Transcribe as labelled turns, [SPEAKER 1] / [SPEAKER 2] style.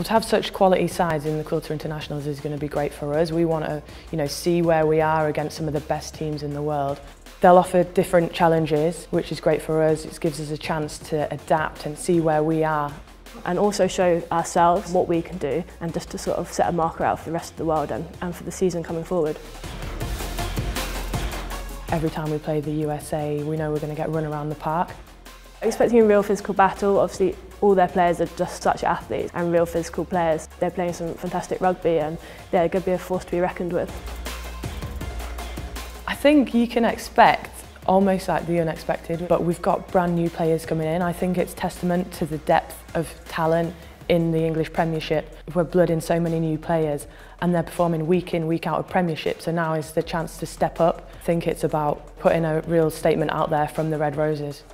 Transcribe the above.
[SPEAKER 1] Well, to have such quality sides in the Quilter Internationals is going to be great for us. We want to, you know, see where we are against some of the best teams in the world. They'll offer different challenges, which is great for us. It gives us a chance to adapt and see where we are.
[SPEAKER 2] And also show ourselves what we can do and just to sort of set a marker out for the rest of the world and, and for the season coming forward.
[SPEAKER 1] Every time we play the USA, we know we're going to get run around the park.
[SPEAKER 2] Expecting a real physical battle, obviously all their players are just such athletes and real physical players. They're playing some fantastic rugby and they're going to be a force to be reckoned with.
[SPEAKER 1] I think you can expect almost like the unexpected, but we've got brand new players coming in. I think it's testament to the depth of talent in the English Premiership. We're blooding so many new players and they're performing week in, week out of Premiership, so now is the chance to step up. I think it's about putting a real statement out there from the Red Roses.